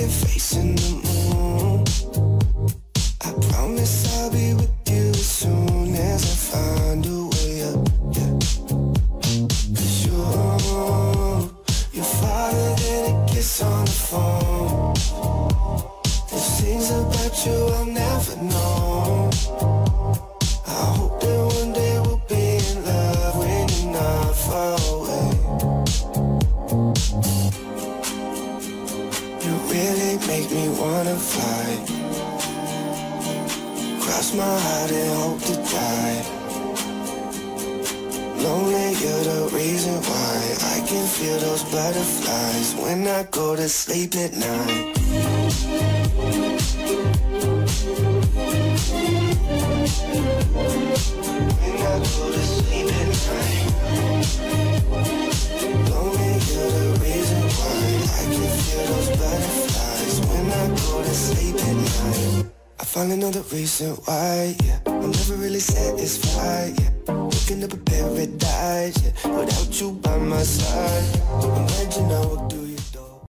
your face in the moon. I promise I'll be with you as soon as I find a way up you're, farther than a kiss on the phone. Things about you I'll never know. You really make me wanna fly. Cross my heart and hope to die. Lonely, you're the reason why I can feel those butterflies When I go to sleep at night. Sleep at night. I finally know the reason why, yeah. I'm never really satisfied, yeah. Looking up a paradise, yeah. Without you by my side.